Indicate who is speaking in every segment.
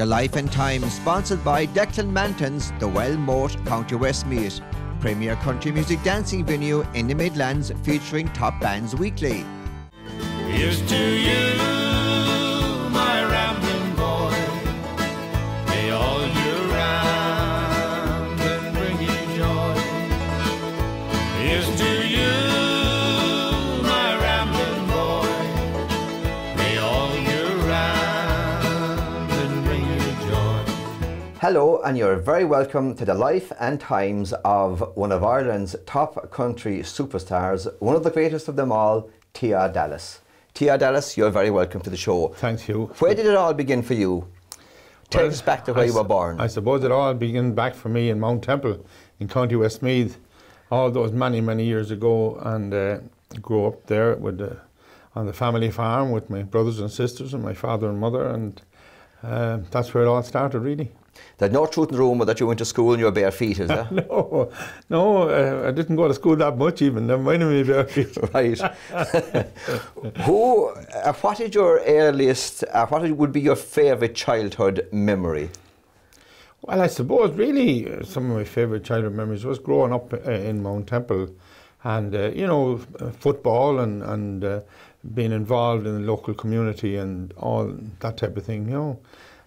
Speaker 1: The Life and Time, sponsored by Declan Manton's The Well Moate, County Westmeath, premier country music dancing venue in the Midlands featuring top bands weekly.
Speaker 2: Here's to you,
Speaker 1: Hello, and you're very welcome to the life and times of one of Ireland's top country superstars, one of the greatest of them all, TR Dallas. TR Dallas, you're very welcome to the show.
Speaker 3: Thank you.
Speaker 1: Where did it all begin for you? Take
Speaker 3: Well,
Speaker 1: us back to where
Speaker 3: I
Speaker 1: you were born.
Speaker 3: I suppose it all began back for me in Mount Temple in County Westmeath, all those many, many years ago, and uh, grew up there with the, on the family farm with my brothers and sisters and my father and mother, and uh, that's where it all started, really.
Speaker 1: There's no truth in the rumour that you went to school in your bare feet, is there?
Speaker 3: No, no, uh, I didn't go to school that much even. Never mind me about it.
Speaker 1: right. Who? Uh, what is your earliest? Uh, what would be your favourite childhood memory?
Speaker 3: Well, I suppose really uh, some of my favourite childhood memories was growing up uh, in Mount Temple, and uh, you know football and and uh, being involved in the local community and all that type of thing. You know,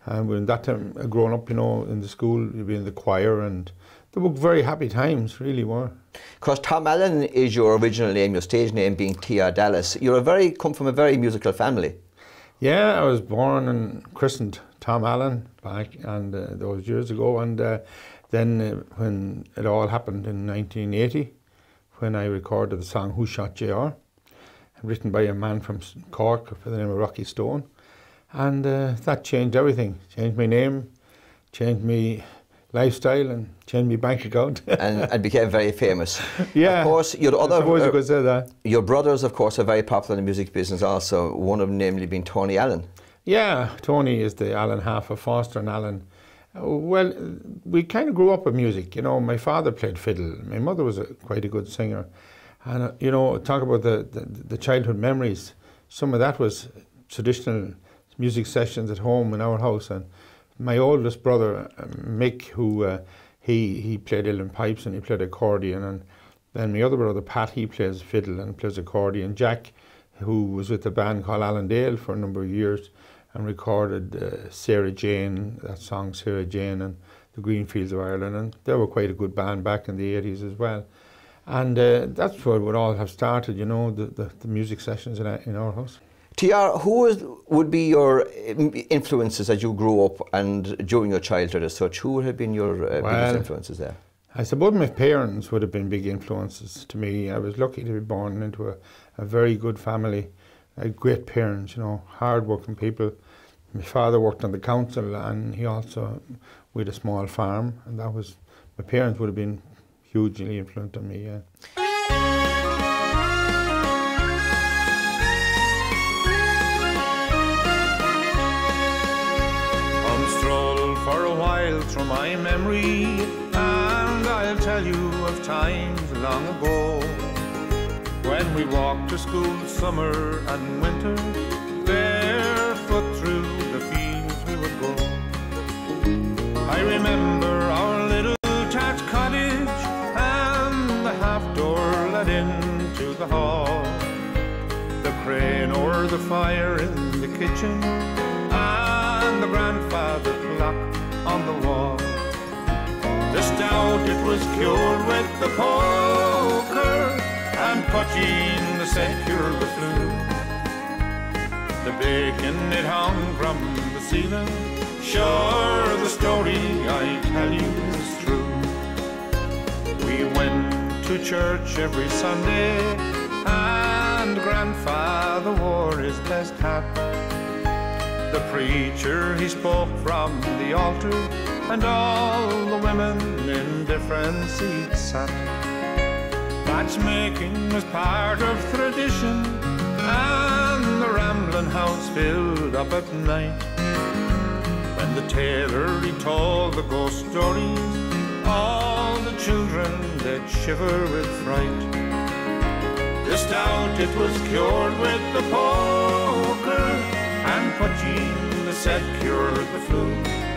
Speaker 3: and when that time uh, growing up, you know, in the school, you'd be in the choir, and they were very happy times. Really were.
Speaker 1: Because Tom Allen is your original name, your stage name being Tia Dallas. You're a very come from a very musical family.
Speaker 3: Yeah, I was born and christened Tom Allen back and uh, those years ago, and uh, then uh, when it all happened in 1980, when I recorded the song "Who Shot Jr." written by a man from Cork by the name of Rocky Stone, and uh, that changed everything. Changed my name, changed my lifestyle, and changed my bank account.
Speaker 1: and, and became very famous.
Speaker 3: yeah,
Speaker 1: Of course, your
Speaker 3: I
Speaker 1: other
Speaker 3: suppose
Speaker 1: uh,
Speaker 3: you could say that.
Speaker 1: your brothers, of course, are very popular in the music business. Also, one of them, namely, being Tony Allen.
Speaker 3: Yeah, Tony is the Allen half of Foster and uh, Well, we kind of grew up with music. You know, my father played fiddle. My mother was a, quite a good singer. And, uh, you know, talk about the, the, the childhood memories. Some of that was traditional music sessions at home in our house. And my oldest brother, uh, Mick, who uh, he, he played uilleann pipes and he played accordion. And then my other brother, Pat, he plays fiddle and plays accordion. Jack, who was with a band called Allendale for a number of years and recorded uh, Sarah Jane, that song Sarah Jane and the Greenfields of Ireland. And they were quite a good band back in the 80s as well. And uh, that's where it would all have started, you know, the, the, the music sessions in our, in our house.
Speaker 1: TR, who is, would be your influences as you grew up and during your childhood as such? Who would have been your uh,
Speaker 3: Well,
Speaker 1: biggest influences there?
Speaker 3: I suppose my parents would have been big influences to me. I was lucky to be born into a, a very good family, I great parents, you know, hard-working people. My father worked on the council and he also we had a small farm and that was, my parents would have been hugely influential on me, yeah.
Speaker 2: Memory, and I'll tell you of times long ago when we walked to school summer and winter, barefoot through the fields we would go. I remember our little thatched cottage and the half door led into the hall. The crane or the fire in the kitchen and the grandfather clock on the wall. The it was cured with the poker and Putcheen the secure the flue. The bacon it hung from the ceiling. Sure, the story I tell you is true. We went to church every Sunday, and grandfather wore his best hat. The preacher he spoke from the altar, and all the women in different seats sat. Matchmaking was part of tradition, and the rambling house filled up at night. When the tailor he told the ghost stories, all the children they'd shiver with fright. This doubt it was cured with the poker, and Putcheen the said cured the flu.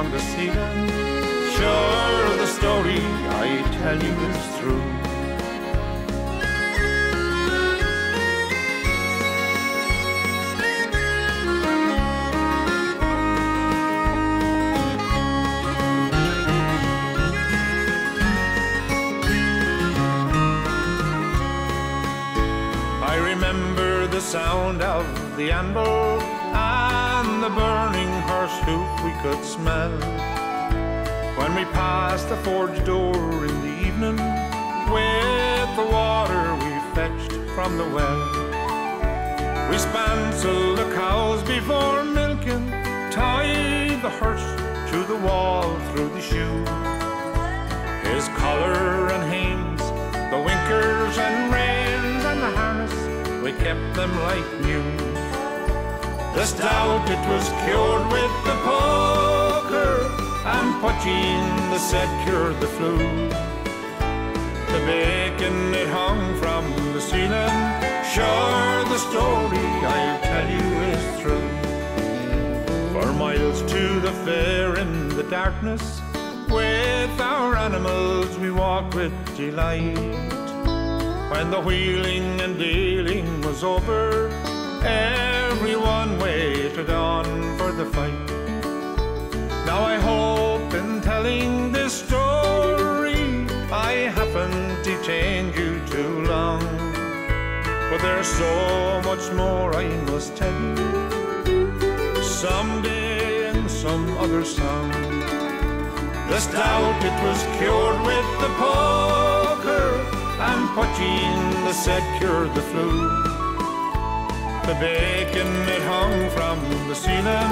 Speaker 2: From the ceiling. Sure, the story I tell you is true. I remember the sound of the anvil and the burning horse hoof we could smell. When we passed the forge door in the evening with the water we fetched from the well. We spancelled the cows before milking, tied the hearse to the wall through the shoe. His collar and hames, the winkers and reins and the harness, we kept them like new. The stout it was cured with the poker, and poaching the said cured the flu. The bacon it hung from the ceiling, sure the story I'll tell you is true. For miles to the fair in the darkness, with our animals we walked with delight. When the wheeling and dealing was over, everyone waited on for the fight. Now I hope in telling this story, I haven't detained you too long. But there's so much more I must tell you, someday in some other song. This doubt it was cured with the poker, and poaching the said cured the flu. The bacon it hung from the ceiling,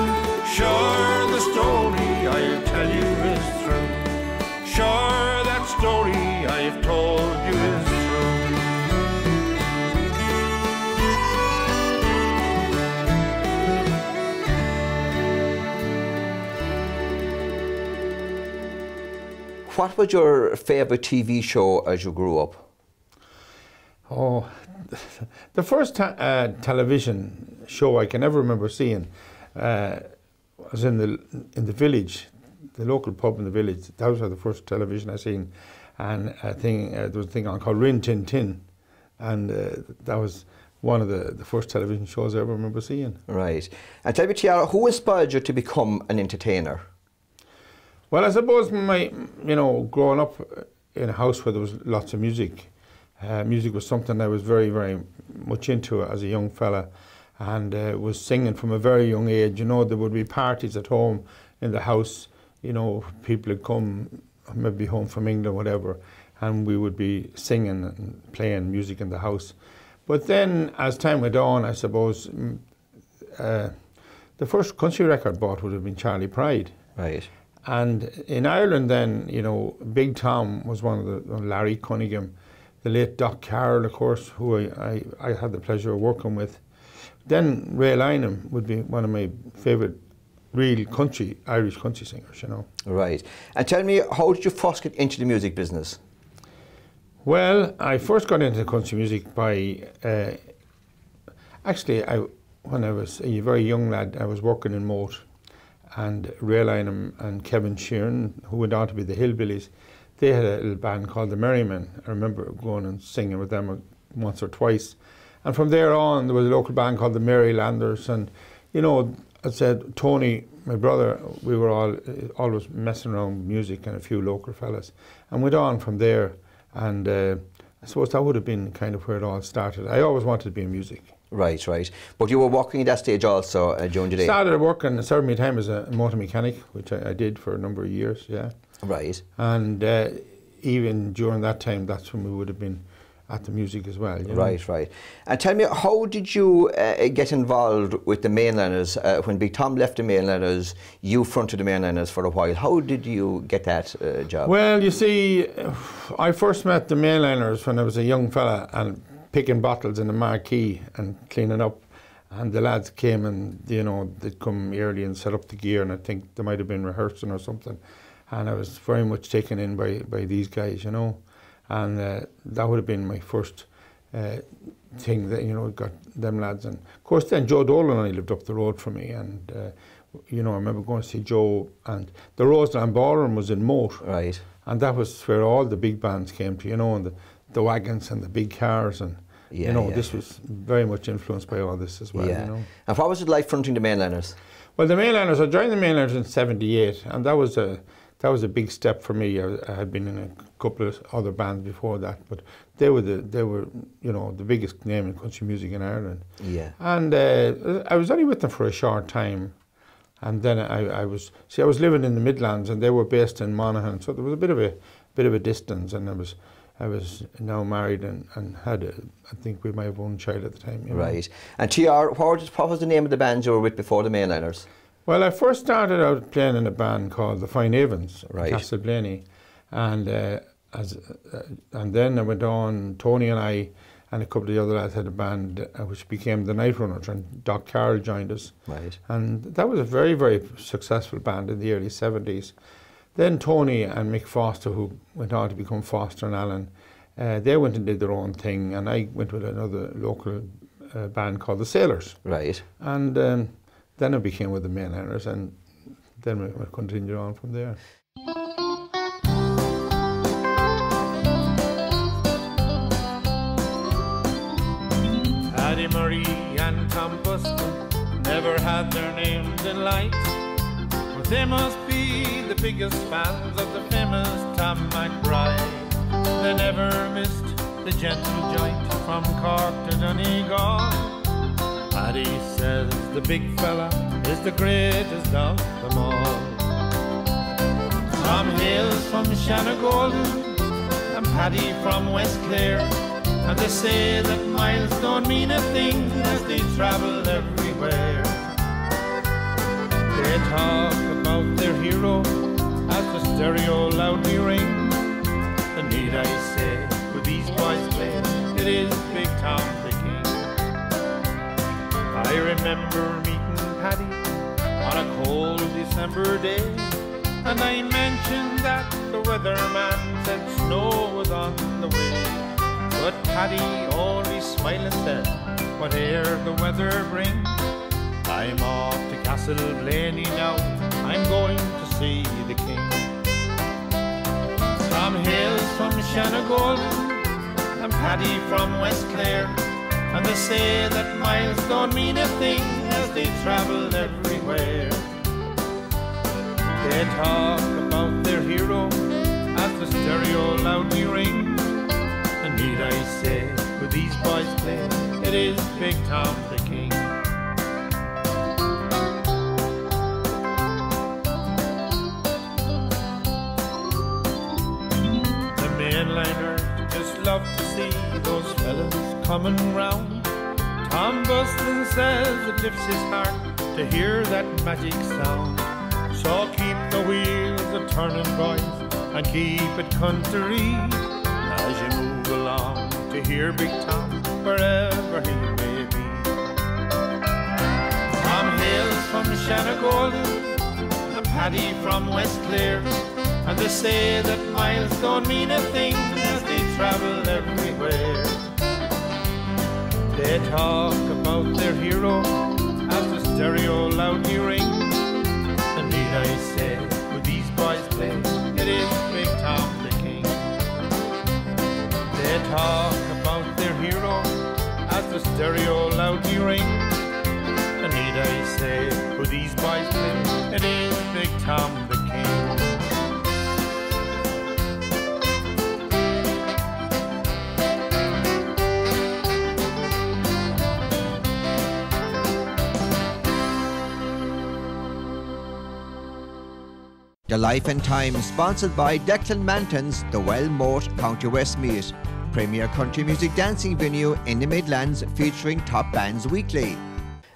Speaker 2: sure the story I'll tell you is true. Sure that story I've told you is true.
Speaker 1: What was your favourite TV show as you grew up?
Speaker 3: Oh, the first uh, television show I can ever remember seeing uh, was in the in the village, the local pub in the village. That was the first television I seen, and a thing uh, there was a thing on called Rin Tin Tin, and uh, that was one of the, the first television shows I ever remember seeing.
Speaker 1: Right. And tell me, TR, who inspired you to become an entertainer?
Speaker 3: Well, I suppose my, you know, growing up in a house where there was lots of music, uh, music was something I was very, very much into as a young fella, and uh, was singing from a very young age. You know, there would be parties at home in the house. You know, people would come, maybe home from England, whatever, and we would be singing and playing music in the house. But then, as time went on, I suppose mm, uh, the first country record bought would have been Charley Pride.
Speaker 1: Right.
Speaker 3: And in Ireland, then, you know, Big Tom was one of the, Larry Cunningham, the late Doc Carroll, of course, who I, I, I had the pleasure of working with. Then Ray Lynam would be one of my favourite real country, Irish country singers, you know.
Speaker 1: Right. And tell me, how did you first get into the music business?
Speaker 3: Well, I first got into country music by, uh, actually, I, when I was a very young lad, I was working in Moate, and Ray Lynam and Kevin Sheerin, who went on to be the Hillbillies, they had a little band called the Merrymen. I remember going and singing with them once or twice. And from there on, there was a local band called the Marylanders. And, you know, I said, Tony, my brother, we were all always messing around with music and a few local fellas. And went on from there. And uh, I suppose that would have been kind of where it all started. I always wanted to be in music.
Speaker 1: Right, right. But you were working at that stage also uh, during the day?
Speaker 3: Started working, served me time as a motor mechanic, which I, I did for a number of years, yeah.
Speaker 1: Right.
Speaker 3: And uh, even during that time, that's when we would have been at the music as well. You know?
Speaker 1: Right, right. And tell me, how did you uh, get involved with the mainliners? Uh, when Big Tom left the mainliners, you fronted the mainliners for a while. How did you get that uh, job?
Speaker 3: Well, you see, I first met the mainliners when I was a young fella and picking bottles in the marquee and cleaning up. And the lads came and, you know, they'd come early and set up the gear, and I think they might have been rehearsing or something. And I was very much taken in by, by these guys, you know. And uh, that would have been my first uh, thing that you know got them lads, and of course then Joe Dolan and I lived up the road from me, and uh, you know I remember going to see Joe, and the Roseland Ballroom was in Moate,
Speaker 1: Right.
Speaker 3: and that was where all the big bands came to, you know, and the, the wagons and the big cars, and
Speaker 1: Yeah,
Speaker 3: you know
Speaker 1: yeah.
Speaker 3: this was very much influenced by all this as well.
Speaker 1: yeah.
Speaker 3: You know.
Speaker 1: And what was it like fronting the mainliners?
Speaker 3: Well, the mainliners. I joined the mainliners in '78, and that was a that was a big step for me. I, I had been in a couple of other bands before that, but they were the they were you know the biggest name in country music in Ireland.
Speaker 1: Yeah.
Speaker 3: And uh, I was only with them for a short time, and then I, I was see I was living in the Midlands, and they were based in Monaghan, so there was a bit of a bit of a distance, and I was. I was now married and, and had, a, I think we might have one child at the time. you know.
Speaker 1: Right. And TR, what was, what was the name of the band you were with before the mainliners?
Speaker 3: Well, I first started out playing in a band called the Fine Avens,
Speaker 1: Right.
Speaker 3: Castleblayney, and uh, as uh, and then I went on. Tony and I and a couple of the other lads had a band uh, which became the Night Runners, and Doc Carroll joined us,
Speaker 1: Right.
Speaker 3: and that was a very very successful band in the early seventies. Then Tony and Mick Foster, who went on to become Foster and Allen, uh, they went and did their own thing, and I went with another local uh, band called the Sailors.
Speaker 1: Right.
Speaker 3: And um, then I became with the mainliners, and then we, continued on from there.
Speaker 2: Murray and never had their names in lights. But they must be the biggest fans of the famous Tom McBride. They never missed the gentle joint from Cork to Donegal. Paddy says the big fella is the greatest of them all. Tom hails from Shanagolden and Paddy from West Clare. And they say that miles don't mean a thing as they travel everywhere. They talk about their hero as the stereo loudly rings. And need I say, with these boys play, it is Big Tom. I remember meeting Paddy on a cold December day. And I mentioned that the weatherman said snow was on the way. But Paddy only smiled and said, Whate'er the weather brings, I'm off to Castle Blaney now. I'm going to see the king. Tom hails from Shanagolden and Paddy from West Clare. And they say that miles don't mean a thing as they travel everywhere. They talk about their hero as the stereo loudly rings. And need I say, with these boys play, it is Big Tom coming round. Tom Buston says it lifts his heart to hear that magic sound. So keep the wheels a turning, boys, and keep it country as you move along to hear Big Tom wherever he may be. Tom hails from Shanagolden and Paddy from West Clare. And they say that miles don't mean a thing as they travel everywhere. They talk about their hero as the stereo loudly rings. And need I say, with these boys play, it is Big Tom the King. They talk about their hero as the stereo loudly rings. And need I say, with these boys play, it is Big Tom The
Speaker 1: Life and Time, sponsored by Declan Manton's The Well Moate, County Westmeath, premier country music dancing venue in the Midlands featuring top bands weekly.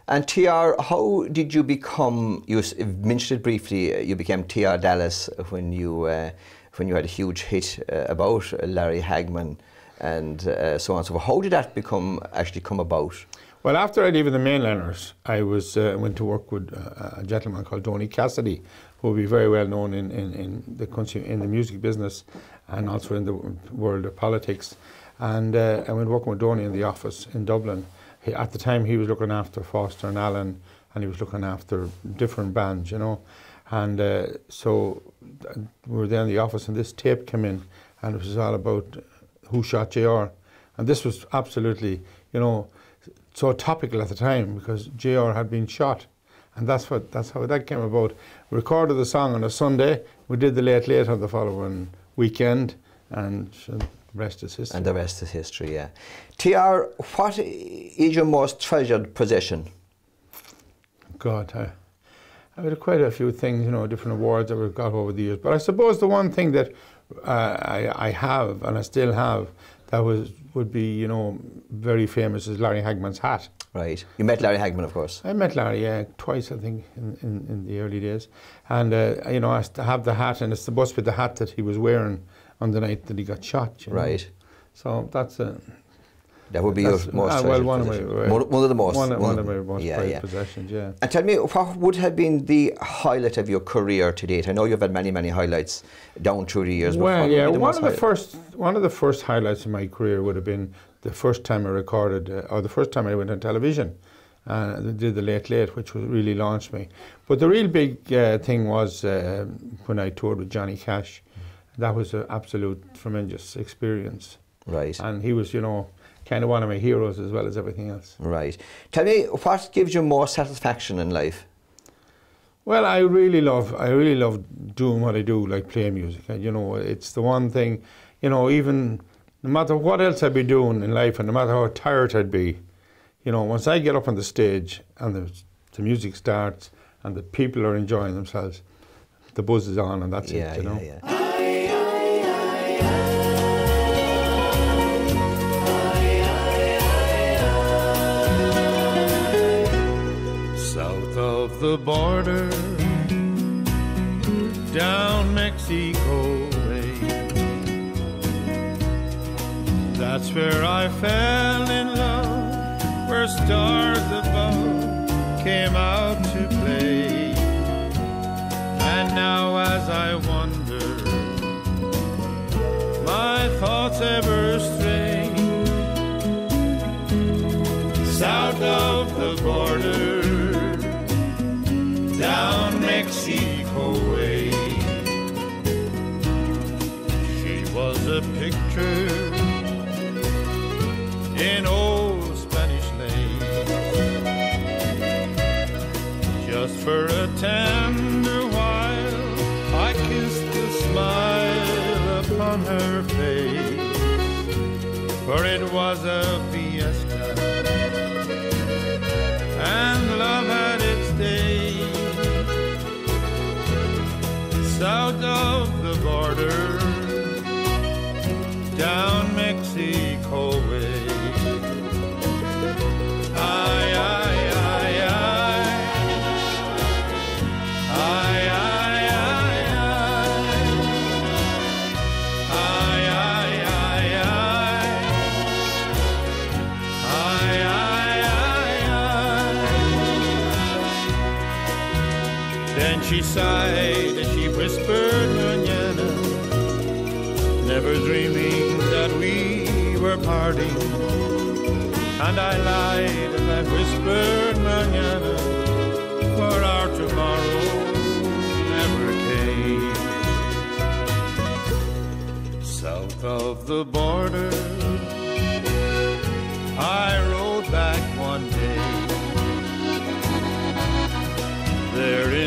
Speaker 1: And TR, how did you become, you mentioned it briefly, uh, you became TR Dallas when you, uh, when you had a huge hit uh, about Larry Hagman and uh, so on and so forth. How did that become, actually come about?
Speaker 3: Well, after I leave the mainliners, I was uh, went to work with uh, a gentleman called Donie Cassidy, who will be very well known in, in, in the in the music business and also in the world of politics. And uh, I went working with Donie in the office in Dublin. He, at the time, he was looking after Foster and Allen, and he was looking after different bands, you know. And uh, so we were there in the office, and this tape came in, and it was all about who shot JR. And this was absolutely, you know, so topical at the time because JR had been shot. And that's what that's how that came about. Recorded the song on a Sunday. We did the late late on the following weekend, and the rest is history.
Speaker 1: And the rest is history, yeah. TR, what is your most treasured possession?
Speaker 3: God, I, I've had quite a few things, you know, different awards that we've got over the years. But I suppose the one thing that uh, I, I have and I still have that was would be, you know, very famous as Larry Hagman's hat.
Speaker 1: Right. You met Larry Hagman, of course.
Speaker 3: I met Larry, yeah, twice, I think, in, in, in the early days. And, uh, you know, I have the hat, and it's the to with the hat that he was wearing on the night that he got shot. You know?
Speaker 1: Right.
Speaker 3: So that's a.
Speaker 1: That would be your most
Speaker 3: uh, well, one of, my,
Speaker 1: one, one of the most.
Speaker 3: One, one, one of my most yeah, yeah. possessions, yeah.
Speaker 1: And tell me, what would have been the highlight of your career to date? I know you've had many, many highlights down through the years.
Speaker 3: Well, yeah, one of the first, one of the first highlights in my career would have been the first time I recorded, uh, or the first time I went on television. And uh, did the Late Late, which was really launched me. But the real big uh, thing was uh, when I toured with Johnny Cash. That was an absolute tremendous experience.
Speaker 1: Right.
Speaker 3: And he was, you know, kind of one of my heroes as well as everything else.
Speaker 1: Right. Tell me, what gives you more satisfaction in life?
Speaker 3: Well, I really love, I really love doing what I do, like playing music. And, you know, it's the one thing, you know, even no matter what else I'd be doing in life and no matter how tired I'd be, you know, once I get up on the stage and the, the music starts and the people are enjoying themselves, the buzz is on and that's
Speaker 1: yeah,
Speaker 3: it, you
Speaker 1: yeah,
Speaker 3: know.
Speaker 1: Yeah.
Speaker 2: The border down Mexico way. That's where I fell in love, where stars above came out to play. And now, as I wonder, my thoughts ever stray for it was a And I lied and I whispered mañana, for our tomorrow never came. South of the border, I rode back one day. There in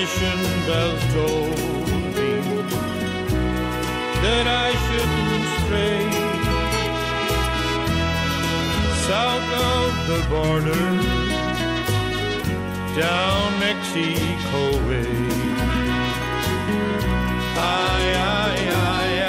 Speaker 2: Mission bells told me that I shouldn't stray south of the border, down Mexico way. Aye, aye, aye.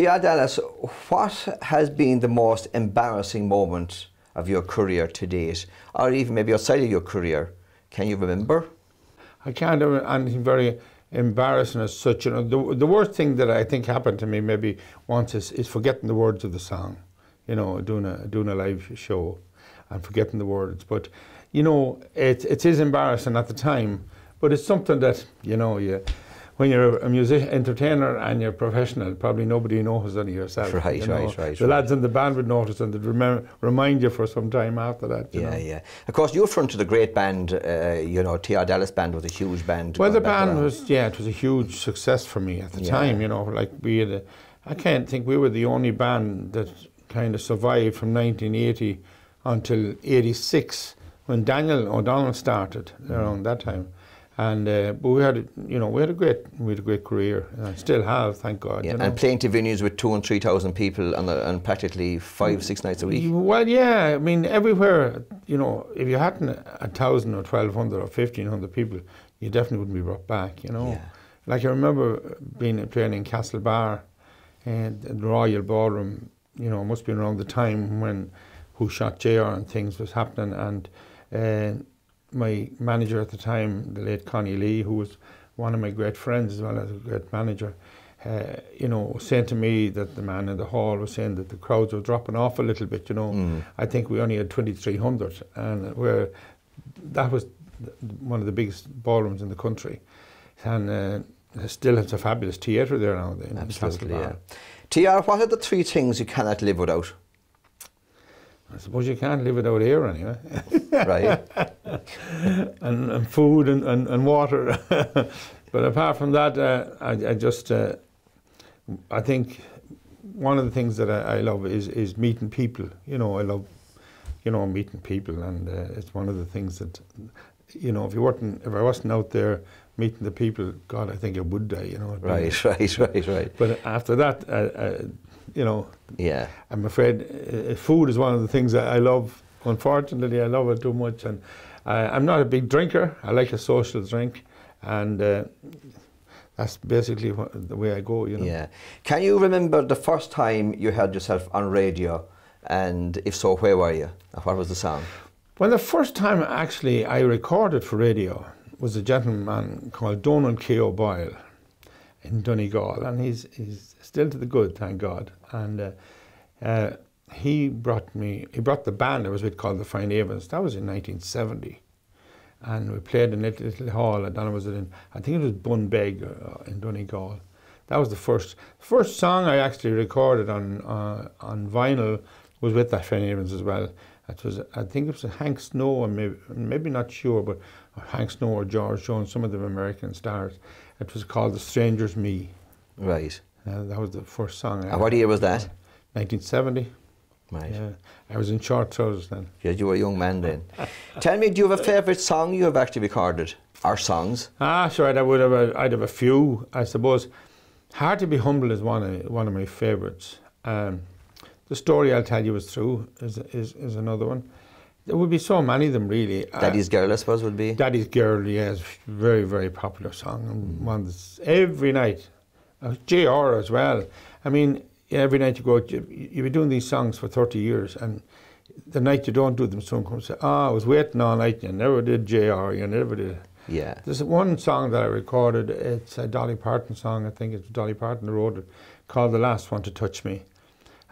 Speaker 1: TR Dallas, what has been the most embarrassing moment of your career to date, or even maybe outside of your career? Can you remember?
Speaker 3: I can't remember anything very embarrassing as such. You know, the, the worst thing that I think happened to me maybe once is, is forgetting the words of the song. You know, doing a doing a live show and forgetting the words. But you know, it it is embarrassing at the time, but it's something that you know you when you're a musician, entertainer and you're professional, probably nobody knows any yourself.
Speaker 1: Right,
Speaker 3: you know.
Speaker 1: right, right.
Speaker 3: The
Speaker 1: right.
Speaker 3: lads in the band would notice and they'd remember, remind you for some time after that.
Speaker 1: yeah,
Speaker 3: know.
Speaker 1: yeah. Of course, you were fronted a great band. Uh, you know, T.R. Dallas band was a huge band.
Speaker 3: Well, the band
Speaker 1: around.
Speaker 3: was yeah, it was a huge success for me at the
Speaker 1: Yeah.
Speaker 3: time. You know, like we had, a, I can't think we were the only band that kind of survived from 1980 until 86 when Daniel O'Donnell started around that time. And uh, but we had, a- you know, we had a great, we had a great career, and I still have, thank God.
Speaker 1: Yeah,
Speaker 3: you know.
Speaker 1: and playing to venues with two and three thousand people and, and practically five, six nights a week.
Speaker 3: Well, yeah, I mean, everywhere, you know, if you hadn't a thousand or twelve hundred or fifteen hundred people, you definitely wouldn't be brought back, you know.
Speaker 1: Yeah.
Speaker 3: Like I remember being playing in Castlebar, and the Royal Ballroom. You know, must have been around the time when Who Shot JR and things was happening, and uh, my manager at the time, the late Connie Lee, who was one of my great friends as well as a great manager, uh, you know, saying to me that the man in the hall was saying that the crowds were dropping off a little bit. You know,
Speaker 1: Mm.
Speaker 3: I think we only had twenty three hundred, and where that was one of the biggest ballrooms in the country, and uh, still has a fabulous theatre there now. In
Speaker 1: Absolutely, yeah. TR, what are the three things you cannot live without?
Speaker 3: I suppose you can't live without air anyway,
Speaker 1: Right?
Speaker 3: and, and food and, and, and water. but apart from that, uh, I, I just, uh, I think one of the things that I, I love is, is meeting people. You know, I love, you know, meeting people, and uh, it's one of the things that, you know, if you weren't, if I wasn't out there meeting the people, God, I think I would die. You know,
Speaker 1: right, right, right, right.
Speaker 3: But after that, uh, uh, you know,
Speaker 1: Yeah.
Speaker 3: I'm afraid uh, food is one of the things that I love. Unfortunately, I love it too much, and uh, I'm not a big drinker. I like a social drink, and uh, that's basically what, the way I go. You know.
Speaker 1: Yeah. Can you remember the first time you heard yourself on radio? And if so, where were you? What was the sound?
Speaker 3: Well, the first time actually I recorded for radio was a gentleman called Donald K. O'Boyle in Donegal, and he's he's still to the good, thank God. And uh, uh, he brought me, he brought the band I was with called the Fine Avens. That was in 1970, and we played in a little, little hall. And then I was in, I think it was Bunbeg uh, in Donegal. That was the first first song I actually recorded on uh, on vinyl was with that Fine Avens as well. It was I think it was Hank Snow maybe maybe not sure, but Hank Snow or George Jones, some of them American stars. It was called The Stranger's Me.
Speaker 1: Right.
Speaker 3: Uh, that was the first song. I
Speaker 1: And what year was that?
Speaker 3: 1970.
Speaker 1: Right.
Speaker 3: Yeah, I was in short trousers then.
Speaker 1: Yeah, you were a young man then. Tell me, do you have a favourite song you have actually recorded? Or songs?
Speaker 3: Ah, sure. I'd, I would have. A, I'd have a few. I suppose. Hard to be humble is one of one of my favourites. Um, the story I'll tell you is true is, is is another one. There would be so many of them really. Uh,
Speaker 1: Daddy's Girl, I suppose, would be.
Speaker 3: Daddy's Girl, a very very popular song and one that's every night. Uh, Jr. as well. I mean, every night you go, you, you've been doing these songs for thirty years, and the night you don't do them, someone comes and say, "Ah, I was waiting all night. You never did Jr. You never did."
Speaker 1: yeah.
Speaker 3: There's one song that I recorded. It's a Dolly Parton song. I think it's Dolly Parton that wrote it, called "The Last One to Touch Me,"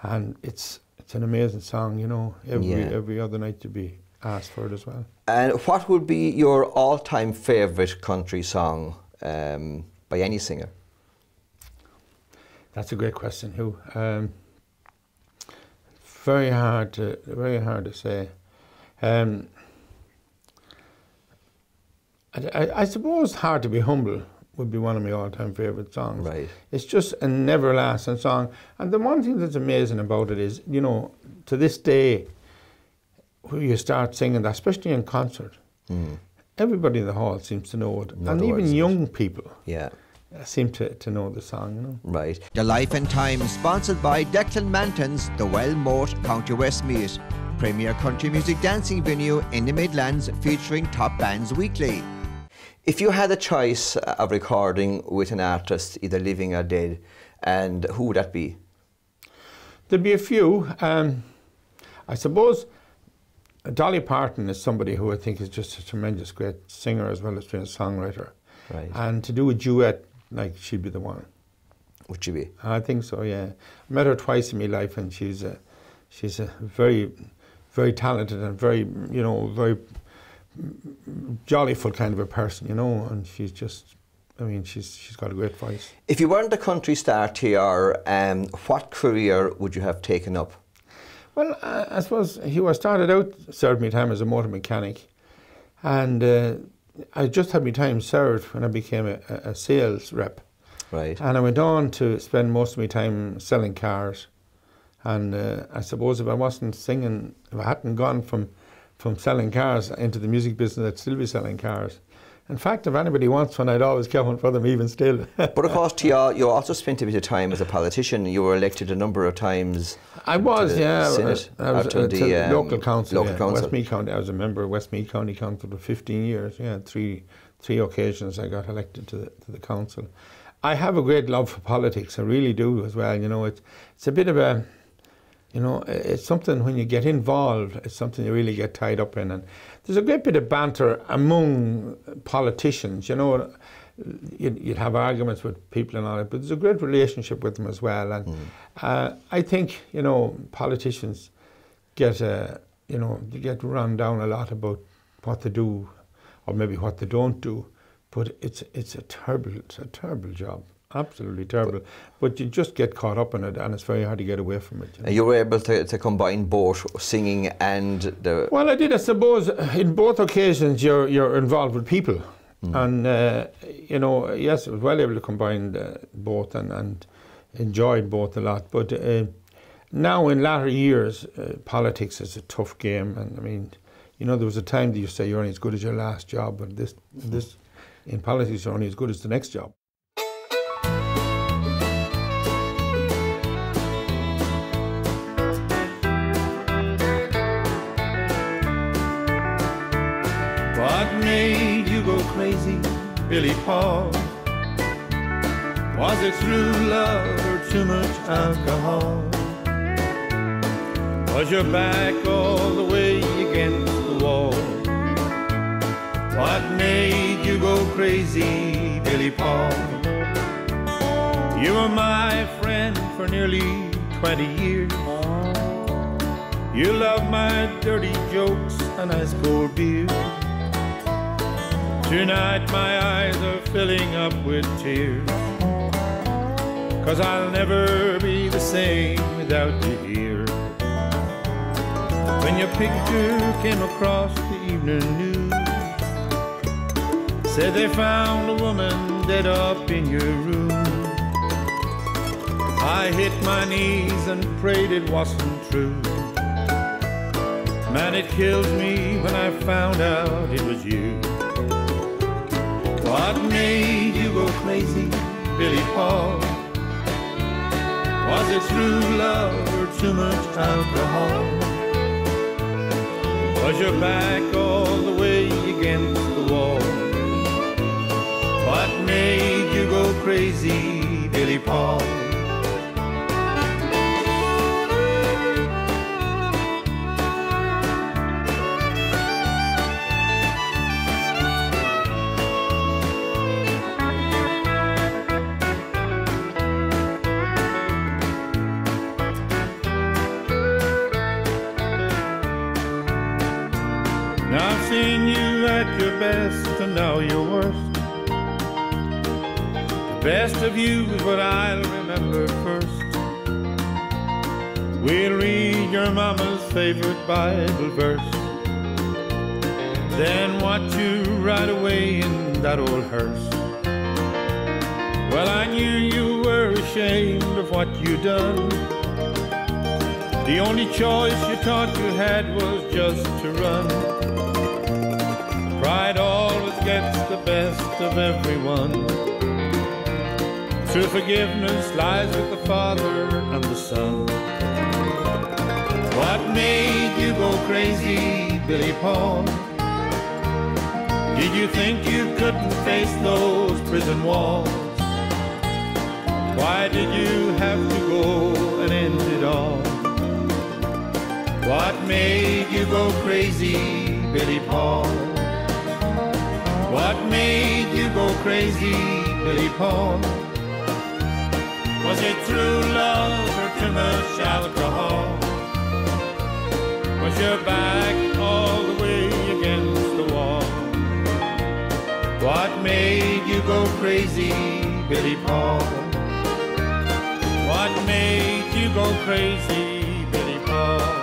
Speaker 3: and it's it's an amazing song. You know, every
Speaker 1: Yeah.
Speaker 3: every other night to be asked for it as well.
Speaker 1: And what would be your all time favourite country song um, by any singer?
Speaker 3: That's a great question. Who? Um, very hard to very hard to say. Um, I, I, I suppose "Hard to Be Humble" would be one of my all-time favourite songs.
Speaker 1: Right.
Speaker 3: It's just an everlasting song. And the one thing that's amazing about it is, you know, to this day, when you start singing that, especially in concert,
Speaker 1: Mm.
Speaker 3: everybody in the hall seems to know it.
Speaker 1: Know
Speaker 3: and even
Speaker 1: words
Speaker 3: young people
Speaker 1: Yeah.
Speaker 3: uh, seem to, to know the song, you know.
Speaker 1: Right. The Life and Time, sponsored by Declan Manton's The Well Moate, County Westmeath, premier country music dancing venue in the Midlands featuring top bands weekly. If you had a choice of recording with an artist, either living or dead, and who would that be?
Speaker 3: There'd be a few. Um, I suppose Dolly Parton is somebody who I think is just a tremendous great singer as well as being a songwriter.
Speaker 1: Right.
Speaker 3: And to do a duet, like she'd be the one.
Speaker 1: Would she be?
Speaker 3: I think so. Yeah, I met her twice in my life, and she's a, she's a very, very talented and very, you know, very jollyful kind of a person, you know. And she's just, I mean, she's she's got a great voice.
Speaker 1: If you weren't a country star, TR, um, what career would you have taken up?
Speaker 3: Well, I, I suppose he was started out served me time as a motor mechanic, and uh, I just had my time served when I became a, a sales rep.
Speaker 1: Right.
Speaker 3: And I went on to spend most of my time selling cars. And uh, I suppose if I wasn't singing, if I hadn't gone from, from selling cars into the music business, I'd still be selling cars. In fact, if anybody wants one, I'd always get one for them, even still.
Speaker 1: but of course, you, you also spent a bit of time as a politician. You were elected a number of times.
Speaker 3: I was, yeah.
Speaker 1: Senate,
Speaker 3: I was
Speaker 1: to the
Speaker 3: uh,
Speaker 1: um,
Speaker 3: local council.
Speaker 1: Local
Speaker 3: yeah.
Speaker 1: council.
Speaker 3: Westmeath County. I was a member of Westmeath County Council for 15 years. Yeah, three three occasions I got elected to the to the council. I have a great love for politics. I really do as well. You know, it's it's a bit of a, you know, it's something when you get involved. It's something you really get tied up in, and there's a great bit of banter among politicians. You know, you'd, you'd have arguments with people and all that, but there's a great relationship with them as well. And mm. uh, I think you know politicians get uh, you know they get run down a lot about what they do, or maybe what they don't do. But it's it's a terrible it's a terrible job, absolutely terrible. But, you just get caught up in it, and it's very hard to get away from it.
Speaker 1: You, know? you were able to, to combine both singing and the.
Speaker 3: Well, I did. I suppose in both occasions you're you're involved with people, mm. and uh, you know yes, I was well able to combine both and and enjoyed both a lot. But uh, now in latter years, uh, politics is a tough game, and I mean. You know, there was a time that you say you're only as good as your last job, but this, this in politics you're only as good as the next job.
Speaker 2: Billy Paul? Was it true love or too much alcohol? Was your back all the way against the wall? What made you go crazy, Billy Paul? You were my friend for nearly 20 years. You love my dirty jokes and ice cold beer. Tonight my eyes are filling up with tears. Cause I'll never be the same without you here. When your picture came across the evening news, Said they found a woman dead up in your room. I hit my knees and prayed it wasn't true. Man, it killed me when I found out it was you. What made you go crazy, Billy Paul? Was it true love or too much alcohol? Was your back all the way against the wall? What made you go crazy, Billy Paul? Best and now you're best of you is what I'll remember first. We'll read your mama's favorite Bible verse. Then watch you ride away in that old hearse. Well, I knew you were ashamed of what you'd done. The only choice you thought you had was just to run. Everyone. True forgiveness lies with the Father and the Son. What made you go crazy, Billy Paul? Did you think you couldn't face those prison walls? Why did you have to go and end it all? What made you go crazy, Billy Paul? What made you go crazy, Billy Paul? Was it true love or too much alcohol? Was your back all the way against the wall? What made you go crazy, Billy Paul? What made you go crazy, Billy Paul?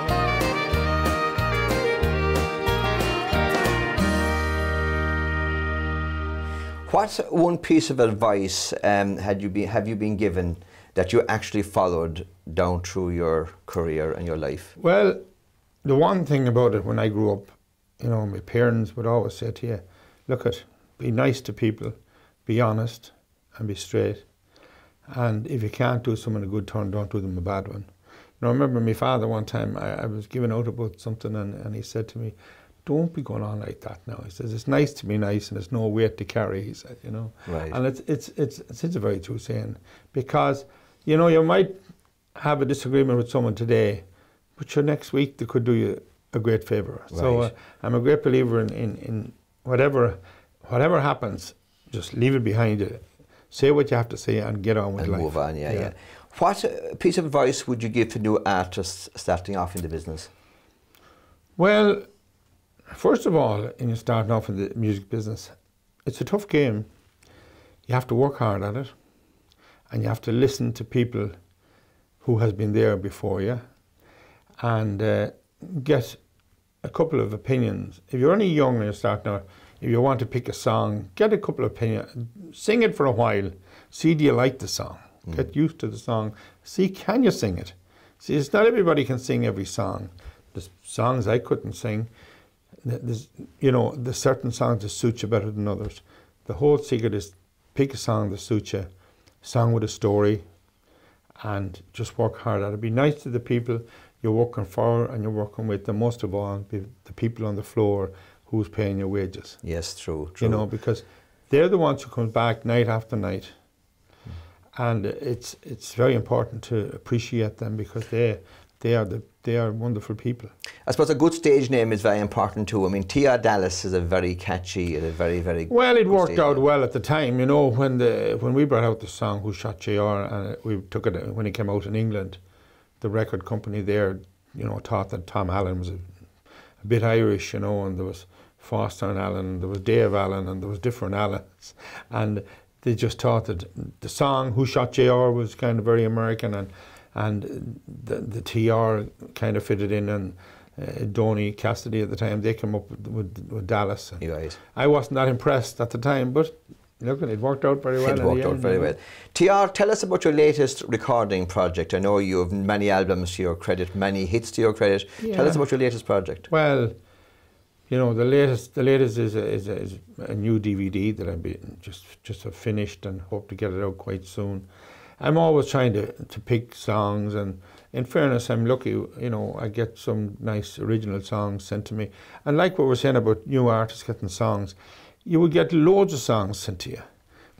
Speaker 1: What one piece of advice um, had you been, have you been given that you actually followed down through your career and your life?
Speaker 3: Well, the one thing about it when I grew up, you know, my parents would always say to you, look at, be nice to people, be honest, and be straight. And if you can't do someone a good turn, don't do them a bad one. Know, I remember my father one time, I, I was giving out about something, and, and he said to me, don't be going on like that now. He says, it's nice to be nice and it's no weight to carry, he said, you know.
Speaker 1: Right.
Speaker 3: And it's, it's, it's, it's, it's a very true saying because, you know, you might have a disagreement with someone today, but your next week they could do you a great favour. So uh, I'm a great believer in, in, in whatever, whatever happens, just leave it behind you. Say what you have to say and get on with
Speaker 1: and
Speaker 3: life.
Speaker 1: move on, yeah, yeah. What uh, piece of advice would you give to new artists starting off in the business?
Speaker 3: Well, first of all, in you starting off in the music business, it's a tough game. You have to work hard at it, and you have to listen to people who has been there before you, and uh, get a couple of opinions. If you're only young and you're starting out, if you want to pick a song, get a couple of opinions, sing it for a while, see do you like the song, get used to the song, see can you sing it. See, it's not everybody can sing every song. There's songs I couldn't sing. Th- There's, you know, there's certain songs that suit you better than others. The whole secret is pick a song that suits you, song with a story, and just work hard at it. Be nice to the people you're working for and you're working with, and most of all, the people on the floor who's paying your wages.
Speaker 1: Yes, true, true.
Speaker 3: You know, because they're the ones who come back night after night, mm. and it's it's very important to appreciate them because they they are the they are wonderful people.
Speaker 1: I suppose a good stage name is very important too. I mean, T.R. Dallas is a very catchy and a very, very
Speaker 3: Well, it worked out
Speaker 1: name.
Speaker 3: well at the time, you know, when the when we brought out the song "Who Shot Jr." and uh, we took it when it came out in England, the record company there, you know, thought that Tom Allen was a, a bit Irish, you know, and there was Foster and Allen, and there was Dave Allen, and there was different Allens, and they just thought that the song "Who Shot Jr." was kind of very American, and and the the TR kind of fitted in, and uh, Donie Cassidy at the time they came up with, with, with Dallas. and
Speaker 1: right.
Speaker 3: I wasn't that impressed at the time, but look, it worked out very well.
Speaker 1: It worked out
Speaker 3: end,
Speaker 1: very well. TR, tell us about your latest recording project. I know you have many albums to your credit, many hits to your credit. Tell us about your latest project.
Speaker 3: Well, you know, the latest, the latest is a, is a, is a new DVD that I've been just just have finished and hope to get it out quite soon. I'm always trying to, to pick songs, and in fairness, I'm lucky. You know, I get some nice original songs sent to me, and like what we're saying about new artists getting songs, you will get loads of songs sent to you,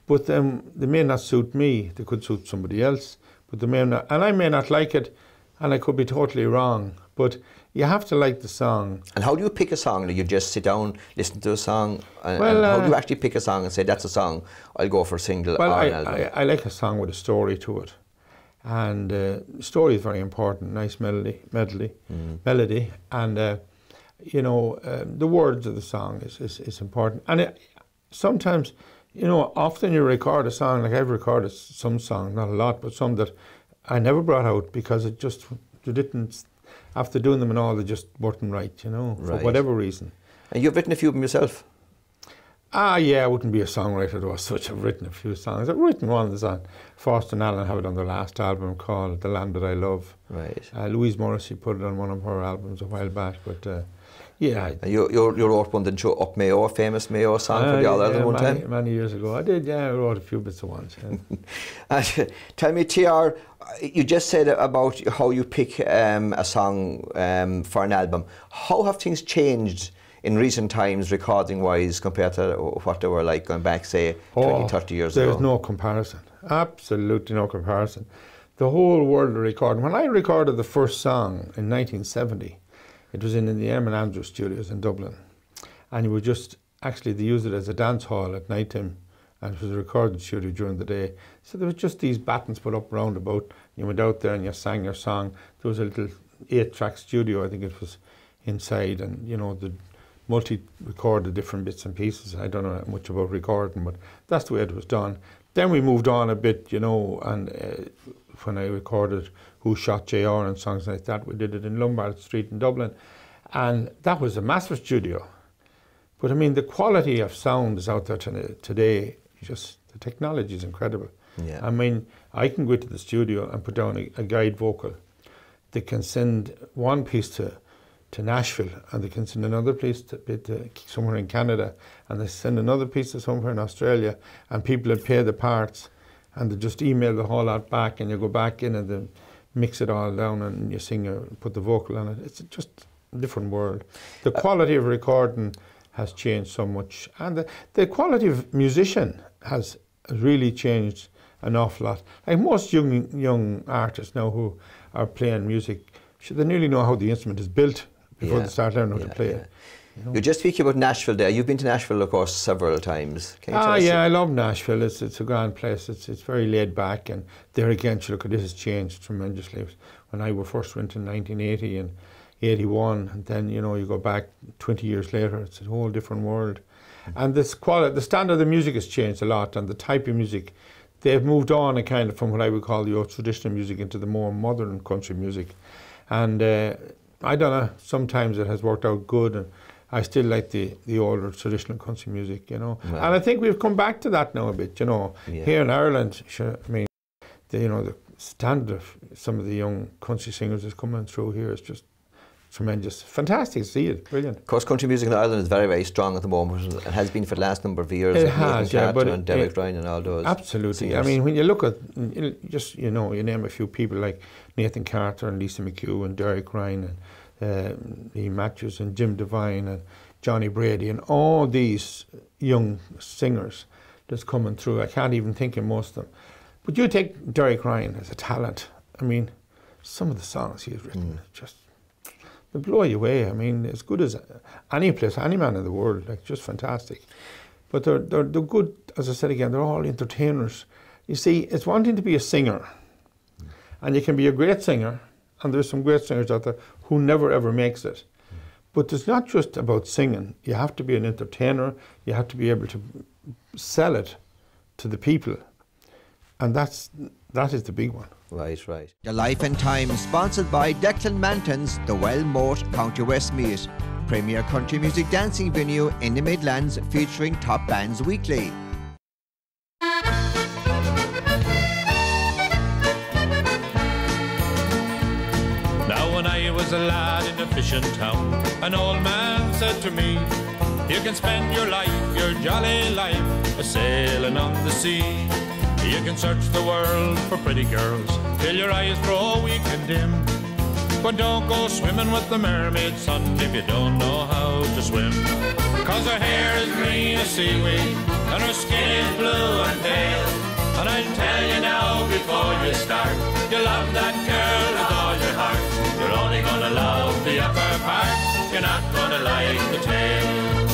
Speaker 3: but then they may not suit me. They could suit somebody else, but they may not, and I may not like it, and I could be totally wrong. But you have to like the song.
Speaker 1: And how do you pick a song? Do you just sit down, listen to a song, and,
Speaker 3: Well,
Speaker 1: and how do you
Speaker 3: uh,
Speaker 1: actually pick a song and say that's a song? I'll go for a single
Speaker 3: Well,
Speaker 1: or
Speaker 3: I,
Speaker 1: album.
Speaker 3: I, I like a song with a story to it, and uh, story is very important. Nice melody, melody, melody, and uh, you know um, the words of the song is is, is important. And it, sometimes, you know, often you record a song like I've recorded some songs, not a lot, but some that I never brought out because it just you didn't. After doing them and all, they just weren't right, you know, for whatever reason.
Speaker 1: and you've written a few of them yourself.
Speaker 3: Ah, yeah, I wouldn't be a songwriter though as such. I've written a few songs. I've written one that's on Foster and Allen have it on their last album called The Land That I Love.
Speaker 1: Right.
Speaker 3: Uh, Louise Morrissey put it on one of her albums a while back, but uh, yeah. I-
Speaker 1: And you, you, you wrote one that show Up Mayo, a famous Mayo song for the
Speaker 3: uh,
Speaker 1: other
Speaker 3: yeah,
Speaker 1: one
Speaker 3: many,
Speaker 1: time.
Speaker 3: many years ago. I did, yeah, I wrote a few bits of ones. Yeah.
Speaker 1: And tell me, TR, you just said about how you pick um, a song um, for an album. How have things changed in recent times, recording wise, compared to what they were like going back, say, 20, 30 years
Speaker 3: Oh, there's
Speaker 1: ago?
Speaker 3: no comparison. Absolutely no comparison. The whole world of recording. When I recorded the first song in 1970, It was in, the Eamon Andrews studios in Dublin. And you would just, actually, they used it as a dance hall at night time and it was a recording studio during the day. So there was just these battens put up round about. You went out there and you sang your song. There was a little eight-track studio, I think it was, inside, and you know the multi-recorded different bits and pieces. I don't know much about recording, but that's the way it was done. Then we moved on a bit, you know, and uh, when I recorded Who Shot JR and songs like that, we did it in Lombard Street in Dublin, and that was a massive studio. But I mean, the quality of sound is out there today just the technology is incredible.
Speaker 1: Yeah.
Speaker 3: I mean, I can go to the studio and put down a, a guide vocal. They can send one piece to to Nashville, and they can send another piece to, to somewhere in Canada, and they send another piece to somewhere in Australia, and people would pay the parts, and they just email the whole lot back, and you go back in and then mix it all down, and you sing, a, put the vocal on it. It's just a different world. The uh, quality of recording has changed so much, and the, the quality of musician has really changed an awful lot. Like most young young artists now who are playing music, they nearly know how the instrument is built before yeah. they start learning how yeah, to play yeah. it.
Speaker 1: You know? You're just speaking about Nashville there. You've been to Nashville, of course, several times.
Speaker 3: ah, yeah, I love Nashville. It's it's a grand place. It's it's very laid back, and there again, you look, at this has changed tremendously. When I first went in 1980 and 81, and then you know you go back 20 years later, it's a whole different world. Mm-hmm. And this quality, the standard of the music has changed a lot, and the type of music. They've moved on a kind of from what I would call the old traditional music into the more modern country music, and uh, I don't know. Sometimes it has worked out good, and I still like the, the older traditional country music, you know. And I think we've come back to that now a bit, you know. Yeah. Here in Ireland, I mean, the, you know, the standard of some of the young country singers that's coming through here is just tremendous. Fantastic to see it. Brilliant.
Speaker 1: Of course, country music in Ireland is very, very strong at the moment. It has been for the last number of years.
Speaker 3: It has, yeah. But
Speaker 1: and Derek it, Ryan and all those.
Speaker 3: Absolutely.
Speaker 1: Singers.
Speaker 3: I mean, when you look at, just, you know, you name a few people like Nathan Carter and Lisa McHugh and Derek Ryan and uh, Lee Matthews and Jim Devine and Johnny Brady and all these young singers that's coming through. I can't even think of most of them. But you take Derek Ryan as a talent. I mean, some of the songs he has written, mm. just they blow you away. I mean, as good as any place, any man in the world, like just fantastic. But they're, they're, they're good, as I said again, they're all entertainers. You see, it's one thing to be a singer, and you can be a great singer, and there's some great singers out there who never ever makes it. But it's not just about singing. You have to be an entertainer. You have to be able to sell it to the people, and that's that is the big one.
Speaker 1: Right, right. The Life and Time, sponsored by Declan Manton's The Well Moate, County Westmeath. Premier country music dancing venue in the Midlands featuring top bands weekly.
Speaker 2: A fishing town, an old man said to me, You can spend your life, your jolly life, a sailing on the sea. You can search the world for pretty girls till your eyes grow weak and dim. But don't go swimming with the mermaid, son, if you don't know how to swim. Cause her hair is green as seaweed, and her skin is blue and pale. And I'll tell you now before you start, you love that girl with all your heart. You're only gonna love the upper part, you're not gonna like the tail.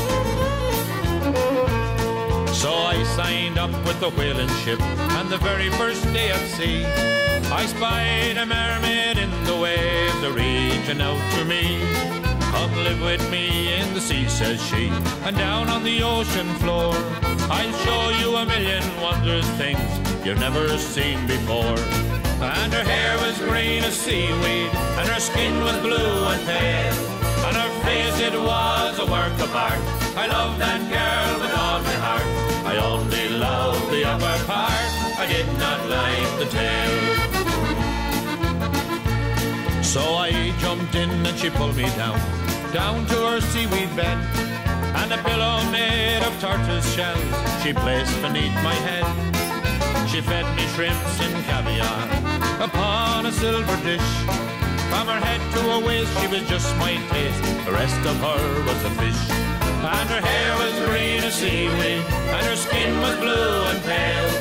Speaker 2: So I signed up with the whaling ship, and the very first day at sea, I spied a mermaid in the waves, a reaching out to me. Come live with me in the sea, says she, and down on the ocean floor, I'll show you a million wondrous things you've never seen before. And her hair was green as seaweed, and her skin was blue and pale, and her face it was a work of art. I loved that girl with all my heart. I only loved the upper part, I did not like the tail. So I jumped in and she pulled me down, down to her seaweed bed. And a pillow made of tortoise shells she placed beneath my head. She fed me shrimps and caviar upon a silver dish. From her head to her waist she was just my taste, the rest of her was a fish. And her hair was green as seaweed, and her skin was blue and pale,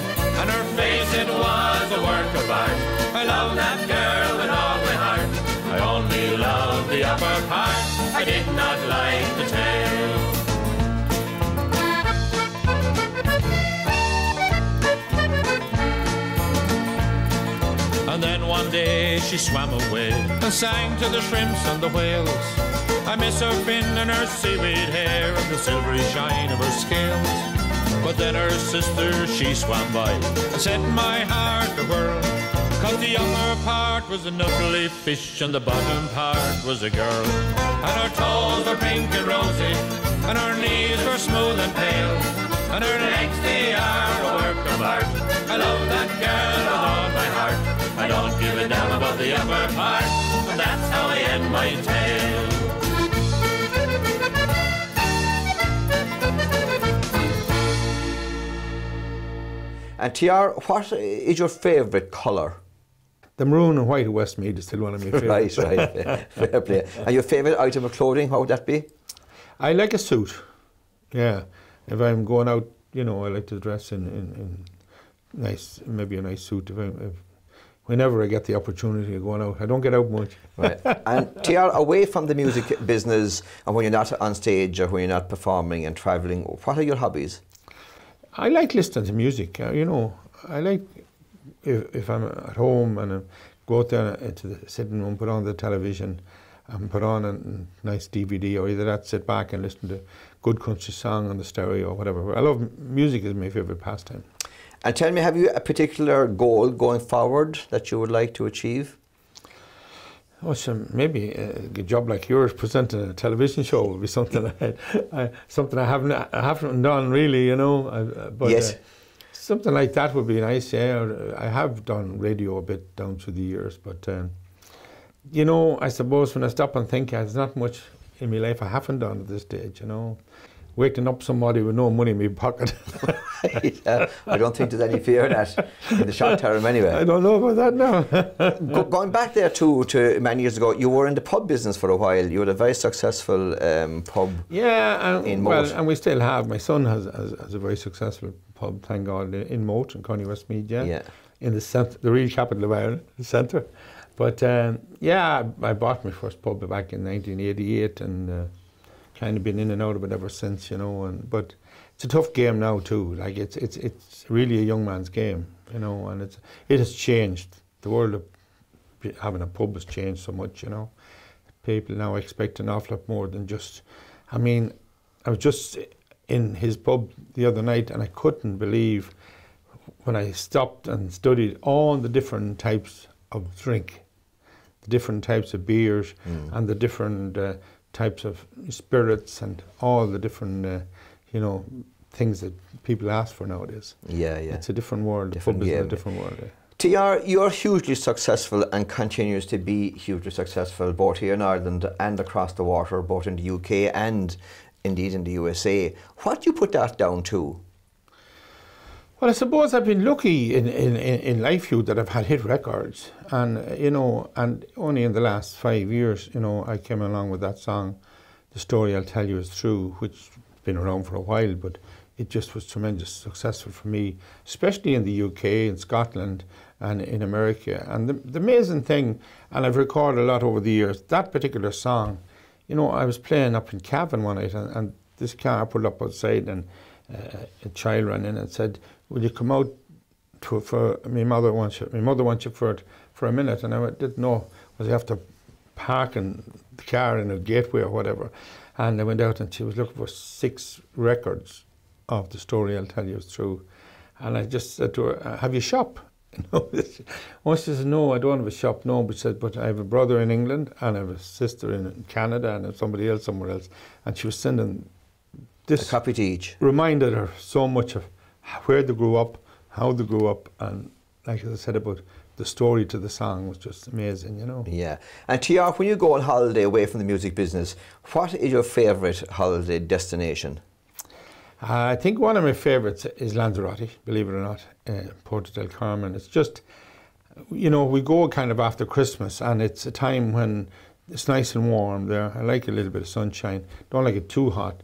Speaker 2: and her face it was a work of art. I love that girl with all my heart. I only love the upper part. I did not like to tell. And then one day she swam away and sang to the shrimps and the whales. I miss her fin and her seaweed hair and the silvery shine of her scales. But then her sister, she swam by and set my heart a whirl. Cause the upper part was a knuckly fish and the bottom part was a girl. And her toes were pink and rosy and her knees were smooth and pale. And her legs, they are a work of art. I love that girl with all my heart. I don't give a damn about the upper part. And that's how I end my tale.
Speaker 1: And TR, what is your favourite colour?
Speaker 3: The maroon and white of Westmeath is still one of my favourites.
Speaker 1: Right, right. Fair play. And your favourite item of clothing, what would that be?
Speaker 3: I like a suit. Yeah. If I'm going out, you know, I like to dress in, in, in nice, maybe a nice suit. If I, if, whenever I get the opportunity of going out, I don't get out much.
Speaker 1: Right. And TR, away from the music business and when you're not on stage or when you're not performing and travelling, what are your hobbies?
Speaker 3: I like listening to music. Uh, you know, I like if, if I'm at home and I go out there into the sitting room, put on the television, and put on a nice DVD, or either that, sit back and listen to good country song on the stereo or whatever. I love music is my favourite pastime.
Speaker 1: And tell me, have you a particular goal going forward that you would like to achieve?
Speaker 3: Oh, so maybe a job like yours, presenting a television show, would be something I, I something I haven't I haven't done really, you know. I, but,
Speaker 1: yes.
Speaker 3: Uh, something like that would be nice. Yeah, I have done radio a bit down through the years, but um, you know, I suppose when I stop and think, there's not much in my life I haven't done at this stage. You know, waking up somebody with no money in my pocket.
Speaker 1: yeah, I don't think there's any fear of that in the short term anyway.
Speaker 3: I don't know about that now.
Speaker 1: Go, going back there to, to many years ago, you were in the pub business for a while. You had a very successful um, pub.
Speaker 3: Yeah, and,
Speaker 1: in
Speaker 3: well, and we still have. My son has, has, has a very successful pub, thank God, in, Moate in County Westmeath. Yeah,
Speaker 1: Yeah.
Speaker 3: in the centre, the real capital of Ireland, the centre. But um, yeah, I, I bought my first pub back in 1988, and uh, kind of been in and out of it ever since, you know. And but it's a tough game now too. Like it's it's it's really a young man's game, you know, and it's it has changed. The world of having a pub has changed so much, you know. People now expect an awful lot more than just. I mean, I was just in his pub the other night, and I couldn't believe when I stopped and studied all the different types of drink, the different types of beers, and the different uh, types of spirits, and all the different, uh, you know, things that people ask for nowadays.
Speaker 1: Yeah, yeah.
Speaker 3: It's a different world.
Speaker 1: Different
Speaker 3: is a different world. yeah.
Speaker 1: TR, you're hugely successful and continues to be hugely successful both here in Ireland and across the water, both in the UK and indeed in the USA. What do you put that down to?
Speaker 3: Well, I suppose I've been lucky in, in, in life, you that I've had hit records, and uh, you know, and only in the last five years, you know, I came along with that song, "The Story I'll Tell You Is True," which has been around for a while, but it just was tremendous successful for me, especially in the UK, in Scotland, and in America. And the, the amazing thing, and I've recorded a lot over the years, that particular song, you know, I was playing up in Cavan one night, and, and this car pulled up outside, and uh, a child ran in and said, "Will you come out to for my mother wants you? My mother wants you for for a minute." And I went, didn't know was I have to park in the car in a gateway or whatever. And I went out, and she was looking for six records of the story. I'll tell you it's true. And I just said to her, "Uh, "Have you shop?" No, once she said, "No, I don't have a shop." No, but she said, "But I have a brother in England and I have a sister in Canada and somebody else somewhere else." And she was sending
Speaker 1: A
Speaker 3: this
Speaker 1: copy to each.
Speaker 3: reminded her so much of where they grew up, how they grew up, and like I said about the story to the song was just amazing, you know.
Speaker 1: Yeah. And TR, when you go on holiday away from the music business, what is your favourite holiday destination?
Speaker 3: I think one of my favourites is Lanzarote, believe it or not, uh, Porto del Carmen. It's just, you know, we go kind of after Christmas, and it's a time when it's nice and warm there. I like a little bit of sunshine. Don't like it too hot,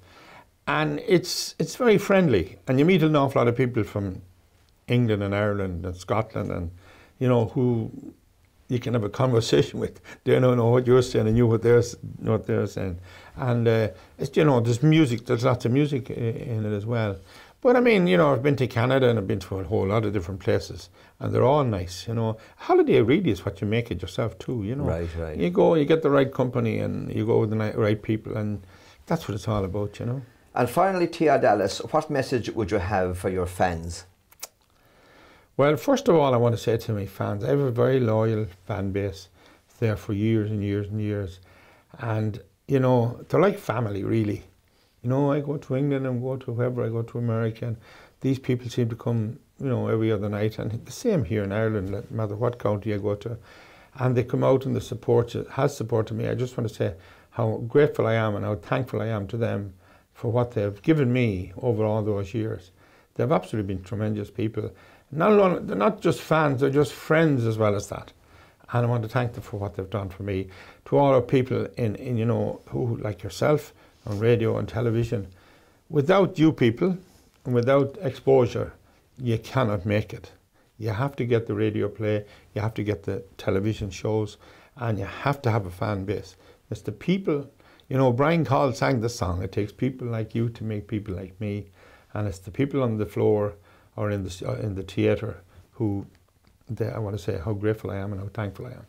Speaker 3: and it's it's very friendly, and you meet an awful lot of people from England and Ireland and Scotland, and you know who you can have a conversation with. They don't know what you're saying and you what they're what they're saying, and uh, it's you know there's music. There's lots of music in it as well. But I mean, you know, I've been to Canada and I've been to a whole lot of different places, and they're all nice. You know, holiday really is what you make it yourself too. You know,
Speaker 1: right, right.
Speaker 3: You go, you get the right company, and you go with the right people, and that's what it's all about. You know.
Speaker 1: And finally, TR Dallas, what message would you have for your fans?
Speaker 3: Well, first of all, I want to say to my fans, I have a very loyal fan base. There for years and years and years. And, you know, they're like family, really. You know, I go to England and go to wherever I go to America, and these people seem to come, you know, every other night. And the same here in Ireland, no matter what county I go to. And they come out and the support has supported me. I just want to say how grateful I am and how thankful I am to them for what they've given me over all those years. They've absolutely been tremendous people not alone, they're not just fans, they're just friends as well as that. And I want to thank them for what they've done for me. To all our people in, in you know, who like yourself on radio and television, without you people and without exposure, you cannot make it. You have to get the radio play, you have to get the television shows, and you have to have a fan base. It's the people, you know, Brian Coll sang the song, it takes people like you to make people like me. And it's the people on the floor or in the, uh, in the theatre who they, I want to say how grateful I am and how thankful I am.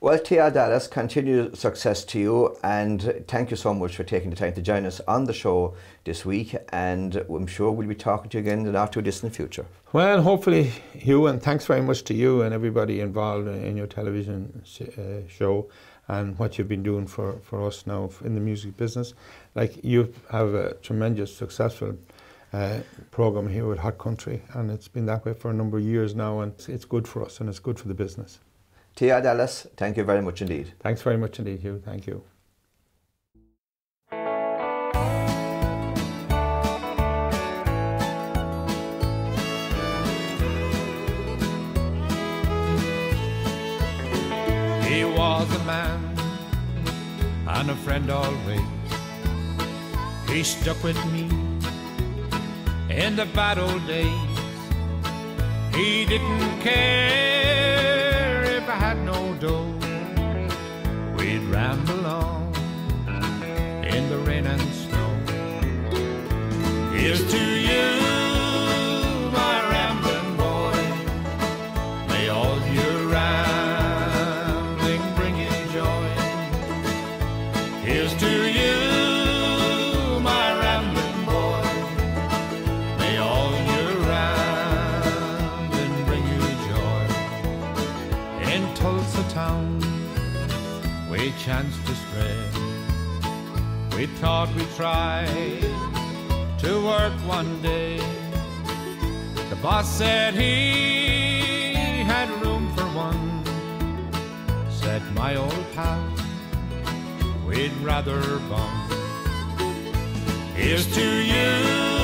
Speaker 1: Well, TR Dallas, continued success to you and thank you so much for taking the time to join us on the show this week and I'm sure we'll be talking to you again in the not too distant future.
Speaker 3: Well, hopefully you and thanks very much to you and everybody involved in your television uh, show and what you've been doing for, for us now in the music business. Like you have a tremendous successful uh, program here with Hot Country, and it's been that way for a number of years now, and it's, it's good for us and it's good for the business.
Speaker 1: TR Dallas, thank you very much indeed.
Speaker 3: Thanks very much indeed, Hugh. Thank you.
Speaker 2: Was a man and a friend always. He stuck with me in the bad old days. He didn't care if I had no dough. We'd ramble on in the rain and snow. Here's to chance to spread. We thought we'd try to work one day. The boss said he had room for one. Said my old pal, we'd rather bum. Here's to you.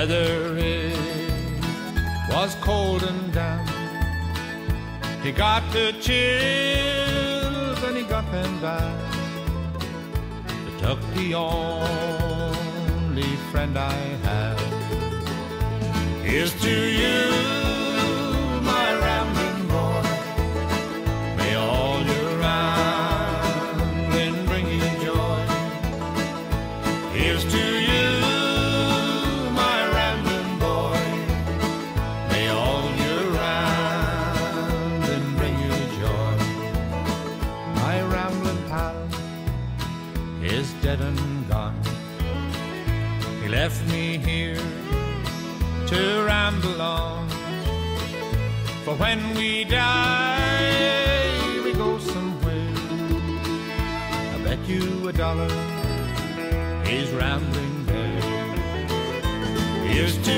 Speaker 2: Weather it was cold and damp. He got the chills and he got them back. The took the only friend I have. Here's to you. To ramble on. For when we die, we go somewhere. I bet you a dollar he's rambling there. Here's to